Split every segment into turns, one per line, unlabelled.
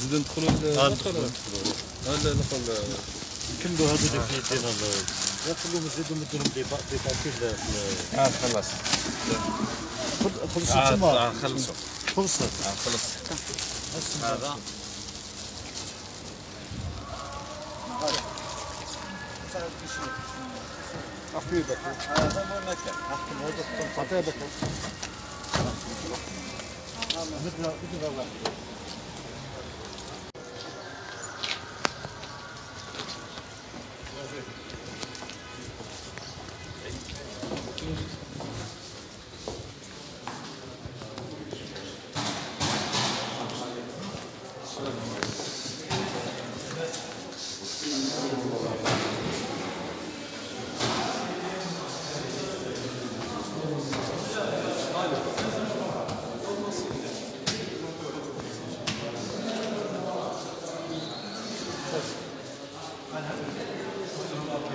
نزيدو ندخلوا ندخلوا لا ندخل
كملوا هادو اللي في يدينا نخلوهم نزيدو نديرهم دي با- دي بابي
آه خلاص.
خلصوا
آه
تما
آه، خلصوا.
خلصت
آه خلص. هذا.
حبيبك
هذا مو مكان
حبيبك مثل مثل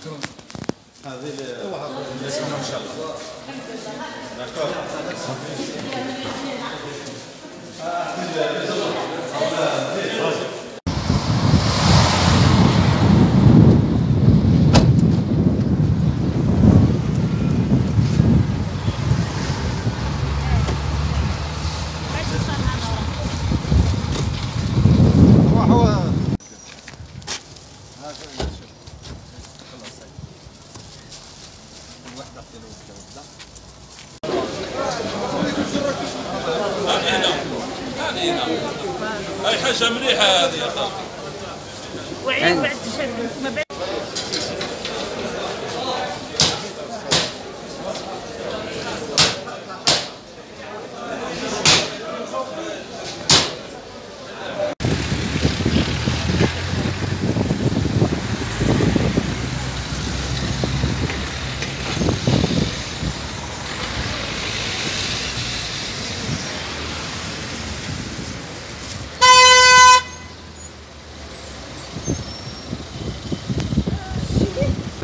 راكم هذه اللي ان شاء الله
هاي حاجة مليحة هذه يا أخي
وعيد بعد ما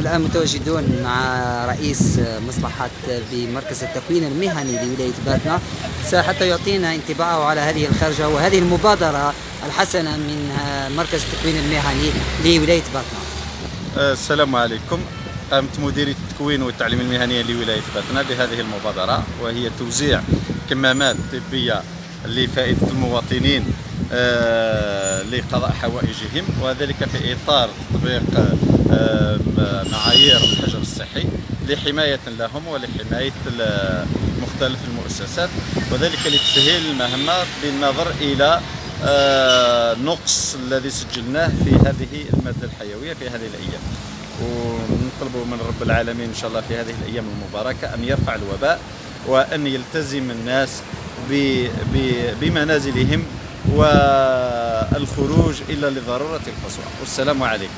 الآن متواجدون مع رئيس مصلحة بمركز التكوين المهني لولاية باتنا. حتى يعطينا انطباعه على هذه الخرجة وهذه المبادرة الحسنة من مركز التكوين المهني لولاية باتنا.
السلام عليكم. قامت مديرية التكوين والتعليم المهني لولاية باتنا بهذه المبادرة وهي توزيع كمامات طبية لفائدة المواطنين آه، لقضاء حوائجهم وذلك في إطار تطبيق معايير الحجر الصحي لحماية لهم ولحماية مختلف المؤسسات وذلك لتسهيل المهمة بالنظر إلى آه، النقص الذي سجلناه في هذه المادة الحيوية في هذه الأيام. ونطلب من رب العالمين إن شاء الله في هذه الأيام المباركة أن يرفع الوباء وأن يلتزم الناس بمنازلهم والخروج إلا لضرورة القصوى. والسلام عليكم.